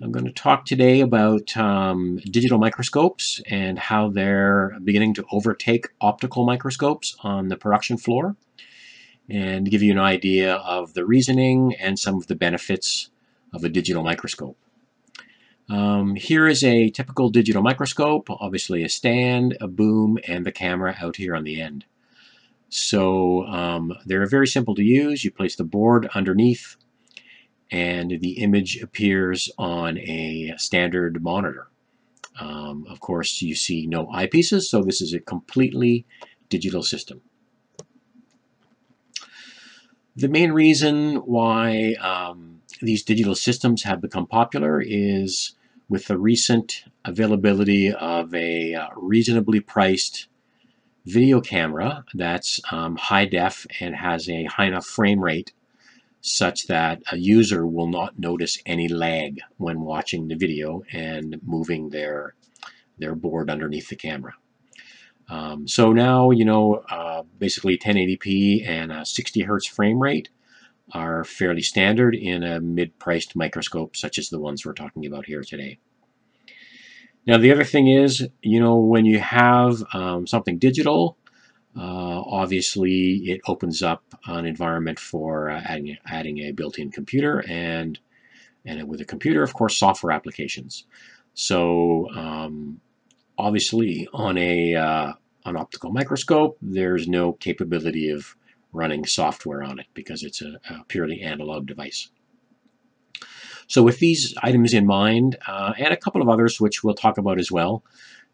I'm going to talk today about um, digital microscopes and how they're beginning to overtake optical microscopes on the production floor and give you an idea of the reasoning and some of the benefits of a digital microscope. Um, here is a typical digital microscope, obviously a stand, a boom, and the camera out here on the end. So um, they're very simple to use. You place the board underneath and the image appears on a standard monitor. Um, of course, you see no eyepieces, so this is a completely digital system. The main reason why um, these digital systems have become popular is with the recent availability of a uh, reasonably priced video camera that's um, high def and has a high enough frame rate such that a user will not notice any lag when watching the video and moving their their board underneath the camera. Um, so now, you know, uh, basically 1080p and a 60 hertz frame rate are fairly standard in a mid-priced microscope such as the ones we're talking about here today. Now the other thing is, you know, when you have um, something digital, uh, obviously, it opens up an environment for uh, adding, adding a built-in computer and, and with a computer, of course, software applications. So um, obviously, on a uh, an optical microscope, there's no capability of running software on it because it's a, a purely analog device. So with these items in mind, uh, and a couple of others which we'll talk about as well,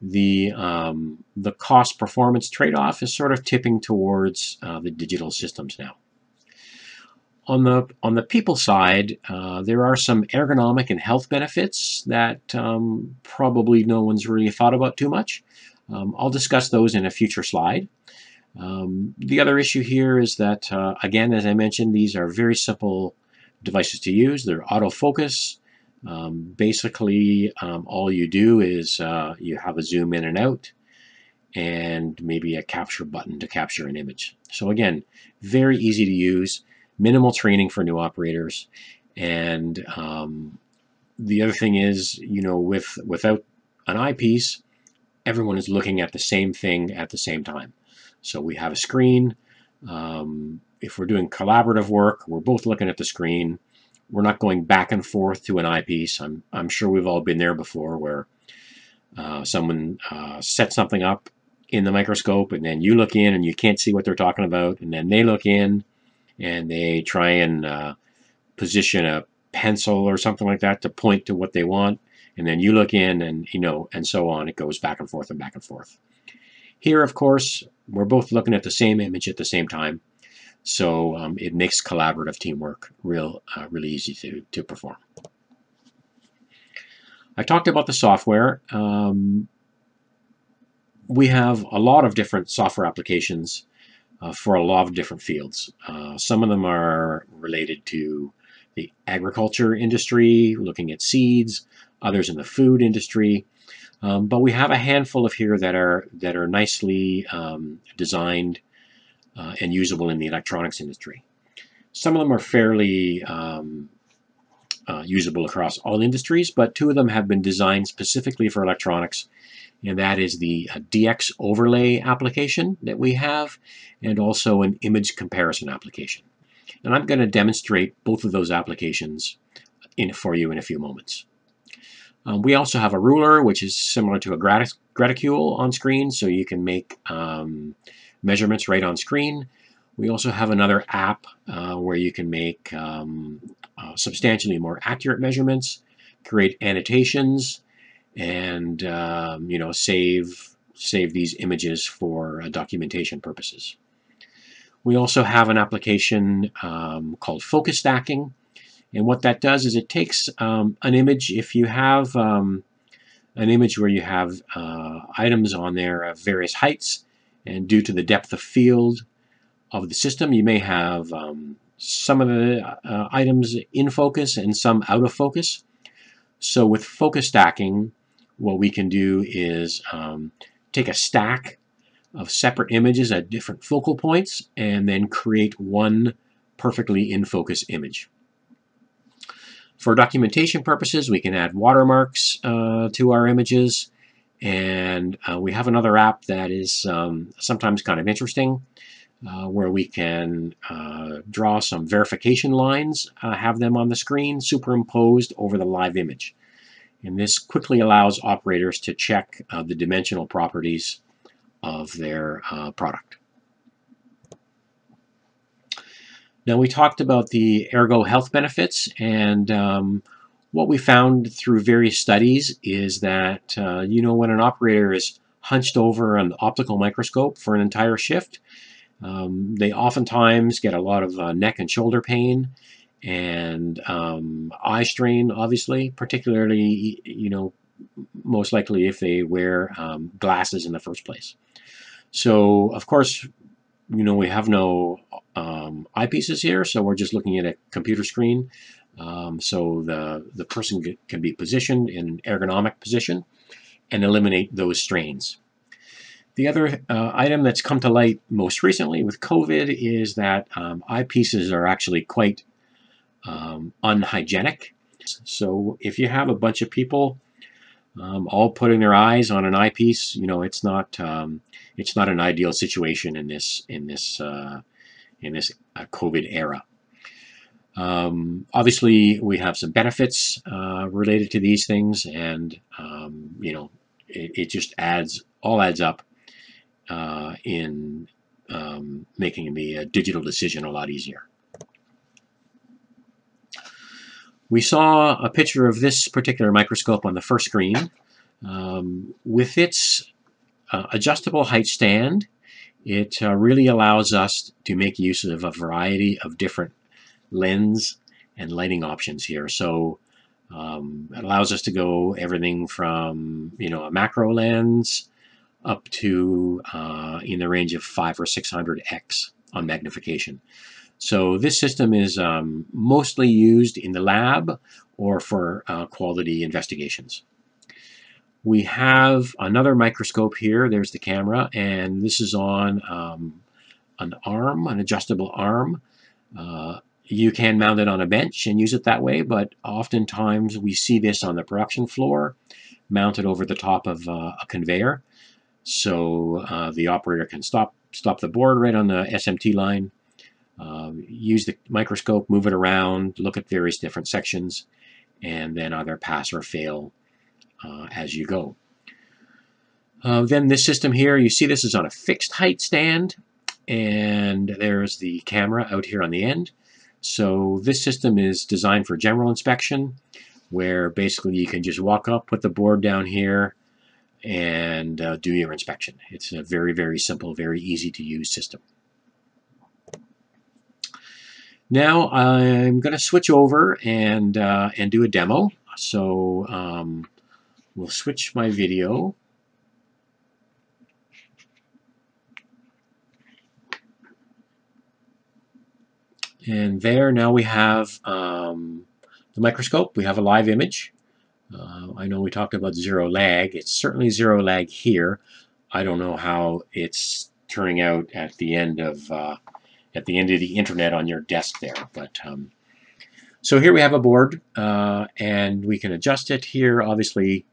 the um, the cost performance trade-off is sort of tipping towards uh, the digital systems now. On the on the people side, uh, there are some ergonomic and health benefits that um, probably no one's really thought about too much. Um, I'll discuss those in a future slide. Um, the other issue here is that, uh, again, as I mentioned, these are very simple devices to use. They're autofocus. Um, basically, um, all you do is uh, you have a zoom in and out and maybe a capture button to capture an image. So again, very easy to use, minimal training for new operators. And um, the other thing is, you know, with without an eyepiece, everyone is looking at the same thing at the same time. So we have a screen. Um, if we're doing collaborative work, we're both looking at the screen we're not going back and forth to an eyepiece. I'm, I'm sure we've all been there before where uh, someone uh, sets something up in the microscope and then you look in and you can't see what they're talking about and then they look in and they try and uh, position a pencil or something like that to point to what they want and then you look in and you know and so on. It goes back and forth and back and forth. Here of course we're both looking at the same image at the same time so um, it makes collaborative teamwork real, uh, really easy to, to perform. I talked about the software. Um, we have a lot of different software applications uh, for a lot of different fields. Uh, some of them are related to the agriculture industry, looking at seeds, others in the food industry. Um, but we have a handful of here that are that are nicely um, designed uh, and usable in the electronics industry. Some of them are fairly um, uh, usable across all industries, but two of them have been designed specifically for electronics, and that is the uh, DX overlay application that we have, and also an image comparison application. And I'm going to demonstrate both of those applications in, for you in a few moments. Um, we also have a ruler, which is similar to a graticule on screen, so you can make um, measurements right on screen. We also have another app uh, where you can make um, uh, substantially more accurate measurements, create annotations, and um, you know save save these images for uh, documentation purposes. We also have an application um, called focus stacking, and what that does is it takes um, an image. If you have um, an image where you have uh, items on there of various heights, and due to the depth of field of the system, you may have um, some of the uh, items in focus and some out of focus. So with focus stacking, what we can do is um, take a stack of separate images at different focal points and then create one perfectly in focus image. For documentation purposes, we can add watermarks uh, to our images. And uh, we have another app that is um, sometimes kind of interesting, uh, where we can uh, draw some verification lines, uh, have them on the screen superimposed over the live image. And this quickly allows operators to check uh, the dimensional properties of their uh, product. Now we talked about the ergo health benefits and um, what we found through various studies is that uh, you know when an operator is hunched over an optical microscope for an entire shift um, they oftentimes get a lot of uh, neck and shoulder pain and um, eye strain obviously particularly you know most likely if they wear um, glasses in the first place. So of course you know we have no um, eyepieces here so we're just looking at a computer screen um, so the the person can be positioned in an ergonomic position and eliminate those strains the other uh, item that's come to light most recently with COVID is that um, eyepieces are actually quite um, unhygienic. So if you have a bunch of people um, all putting their eyes on an eyepiece, you know it's not um, it's not an ideal situation in this in this uh, in this uh, COVID era. Um, obviously, we have some benefits uh, related to these things, and um, you know it, it, just adds all adds up uh, in um, making the digital decision a lot easier. We saw a picture of this particular microscope on the first screen. Um, with its uh, adjustable height stand, it uh, really allows us to make use of a variety of different lens and lighting options here. So um, it allows us to go everything from you know a macro lens up to uh, in the range of five or 600x on magnification. So this system is um, mostly used in the lab or for uh, quality investigations. We have another microscope here. There's the camera, and this is on um, an arm, an adjustable arm. Uh, you can mount it on a bench and use it that way, but oftentimes we see this on the production floor, mounted over the top of uh, a conveyor. So uh, the operator can stop stop the board right on the SMT line, uh, use the microscope, move it around, look at various different sections, and then either pass or fail uh, as you go. Uh, then this system here, you see this is on a fixed height stand, and there's the camera out here on the end. So this system is designed for general inspection, where basically you can just walk up, put the board down here, and uh, do your inspection. It's a very, very simple, very easy to use system. Now I'm going to switch over and, uh, and do a demo. So um, we'll switch my video. And there now we have um, the microscope. We have a live image. Uh, I know we talked about zero lag. It's certainly zero lag here. I don't know how it's turning out at the end of uh, at the end of the internet on your desk there. But um, so here we have a board, uh, and we can adjust it here, obviously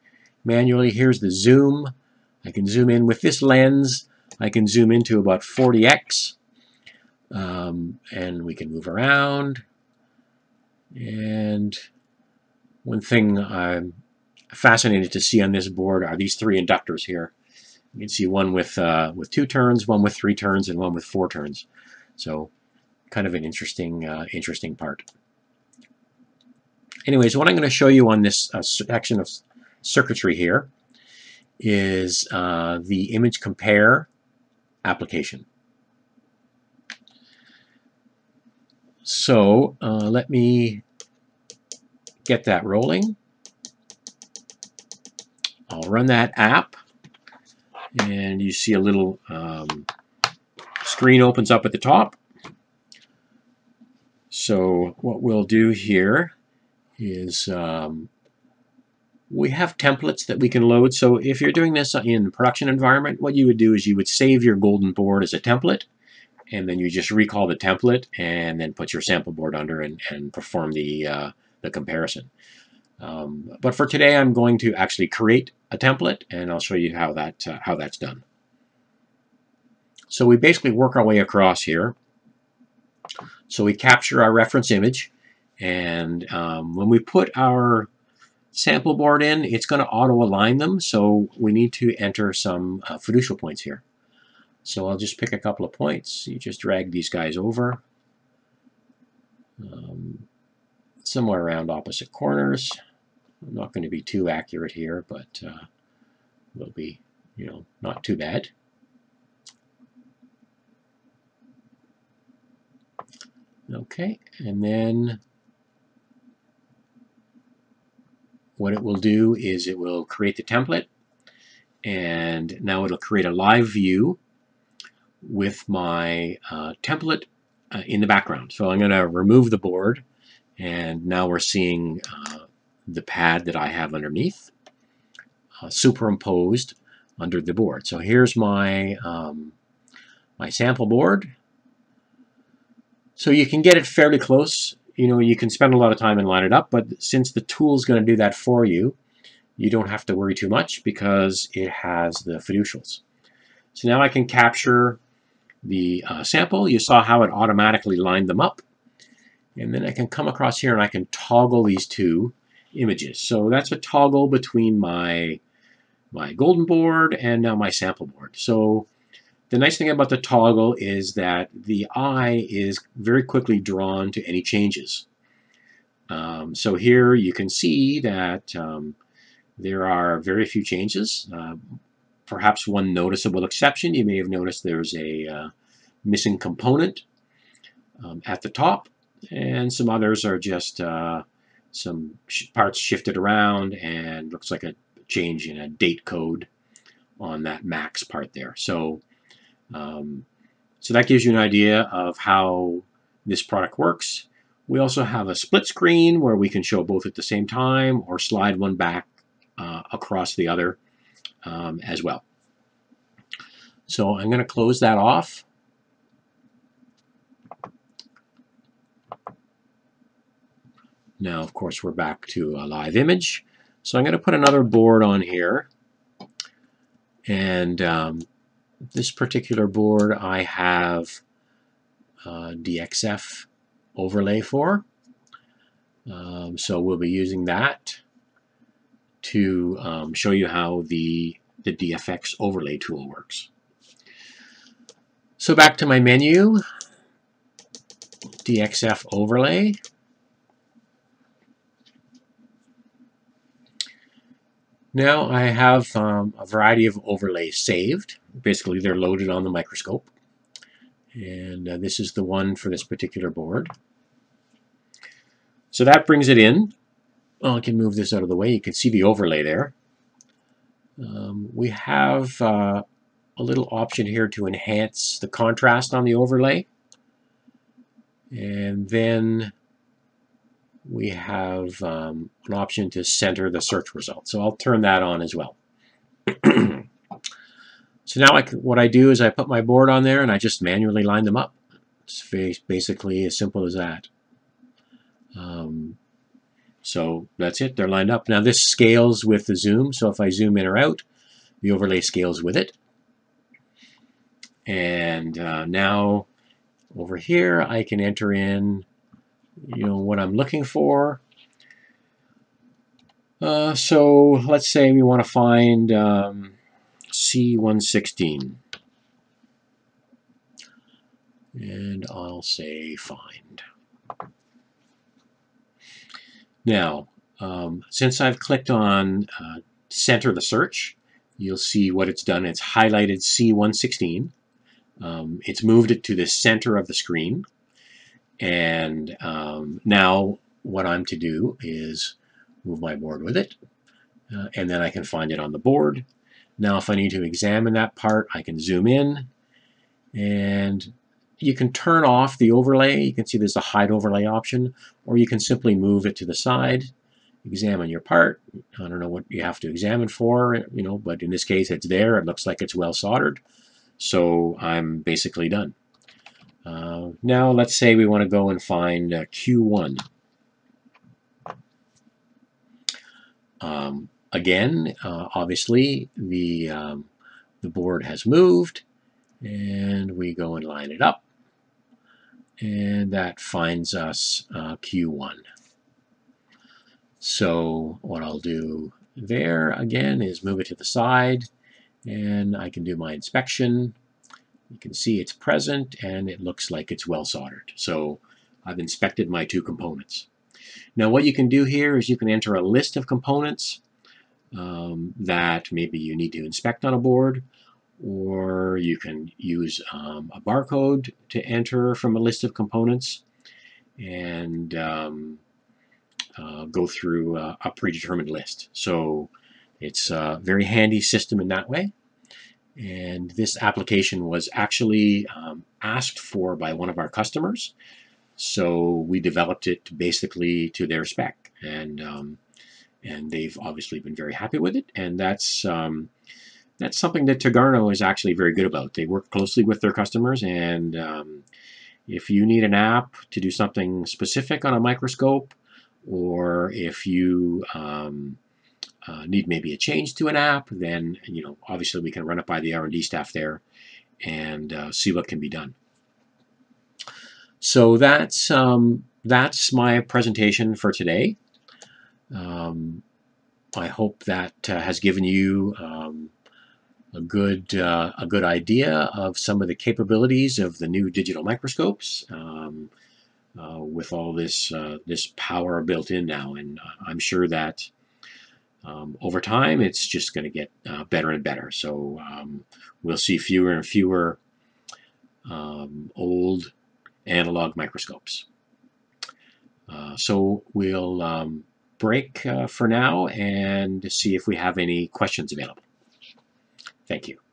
manually. Here's the zoom. I can zoom in with this lens. I can zoom into about 40x, um, and we can move around. And one thing I'm fascinated to see on this board are these three inductors here. You can see one with uh, with two turns, one with three turns, and one with four turns. So kind of an interesting, uh, interesting part. Anyways, what I'm going to show you on this uh, section of circuitry here is uh, the image compare application. So uh, let me get that rolling. I'll run that app and you see a little um, screen opens up at the top. So what we'll do here is um, we have templates that we can load. So if you're doing this in production environment, what you would do is you would save your golden board as a template, and then you just recall the template and then put your sample board under and, and perform the, uh, the comparison. Um, but for today, I'm going to actually create a template, and I'll show you how that uh, how that's done. So we basically work our way across here. So we capture our reference image, and um, when we put our sample board in, it's going to auto-align them, so we need to enter some uh, fiducial points here. So I'll just pick a couple of points. You just drag these guys over. Um, somewhere around opposite corners. I'm not going to be too accurate here, but uh, will be, you know, not too bad. Okay, and then what it will do is it will create the template and now it'll create a live view with my uh, template uh, in the background. So I'm going to remove the board and now we're seeing uh, the pad that I have underneath uh, superimposed under the board. So here's my um, my sample board. So you can get it fairly close. You know, you can spend a lot of time and line it up, but since the tool is going to do that for you, you don't have to worry too much because it has the fiducials. So now I can capture the uh, sample. You saw how it automatically lined them up. And then I can come across here and I can toggle these two images. So that's a toggle between my, my golden board and now my sample board. So the nice thing about the toggle is that the eye is very quickly drawn to any changes. Um, so here you can see that um, there are very few changes. Uh, perhaps one noticeable exception, you may have noticed there's a uh, missing component um, at the top and some others are just uh, some sh parts shifted around and looks like a change in a date code on that max part there. So, um, so that gives you an idea of how this product works. We also have a split screen where we can show both at the same time or slide one back uh, across the other um, as well. So I'm going to close that off. Now, of course, we're back to a live image. So I'm going to put another board on here. And um, this particular board I have uh, DXF overlay for. Um, so we'll be using that to um, show you how the, the DFX overlay tool works. So back to my menu, DXF overlay. Now I have um, a variety of overlays saved. Basically, they're loaded on the microscope. And uh, this is the one for this particular board. So that brings it in. Well, I can move this out of the way. You can see the overlay there. Um, we have uh, a little option here to enhance the contrast on the overlay. And then we have um, an option to center the search result. So I'll turn that on as well. so now I can, what I do is I put my board on there and I just manually line them up. It's basically as simple as that. Um, so that's it, they're lined up. Now this scales with the zoom, so if I zoom in or out, the overlay scales with it. And uh, now over here I can enter in you know, what I'm looking for. Uh, so let's say we want to find um, C116. And I'll say find. Now, um, since I've clicked on uh, center the search, you'll see what it's done. It's highlighted C116. Um, it's moved it to the center of the screen. And um, now what I'm to do is move my board with it, uh, and then I can find it on the board. Now if I need to examine that part, I can zoom in, and you can turn off the overlay. You can see there's a hide overlay option, or you can simply move it to the side, examine your part. I don't know what you have to examine for, you know, but in this case it's there. It looks like it's well soldered. So I'm basically done. Uh, now let's say we want to go and find uh, Q1. Um, again, uh, obviously, the, um, the board has moved, and we go and line it up, and that finds us uh, Q1. So what I'll do there again is move it to the side, and I can do my inspection. You can see it's present, and it looks like it's well soldered. So I've inspected my two components. Now what you can do here is you can enter a list of components um, that maybe you need to inspect on a board, or you can use um, a barcode to enter from a list of components and um, uh, go through a, predetermined list. So it's a very handy system in that way. And this application was actually um, asked for by one of our customers. So we developed it basically to their spec. And um, and they've obviously been very happy with it. And that's um, that's something that Tagarno is actually very good about. They work closely with their customers, and um, if you need an app to do something specific on a microscope, or if you um, uh, need maybe a change to an app, then you know obviously we can run it by the R&D staff there and uh, see what can be done. So that's um, that's my presentation for today. Um, I hope that uh, has given you um, a good uh, a good idea of some of the capabilities of the new digital microscopes um, uh, with all this uh, this power built in now, and uh, I'm sure that um, over time it's just going to get uh, better and better. So um, we'll see fewer and fewer um, old analog microscopes. so we'll um, break uh, for now and see if we have any questions available. Thank you.